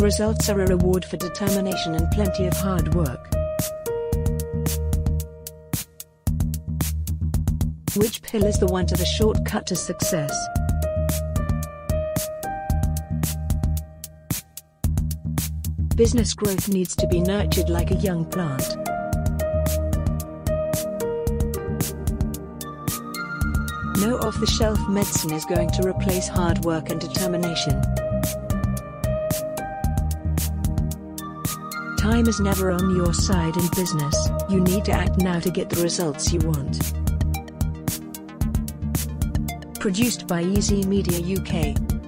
Results are a reward for determination and plenty of hard work. Which pill is the one to the shortcut to success? Business growth needs to be nurtured like a young plant. No off-the-shelf medicine is going to replace hard work and determination. Time is never on your side in business, you need to act now to get the results you want. Produced by Easy Media UK.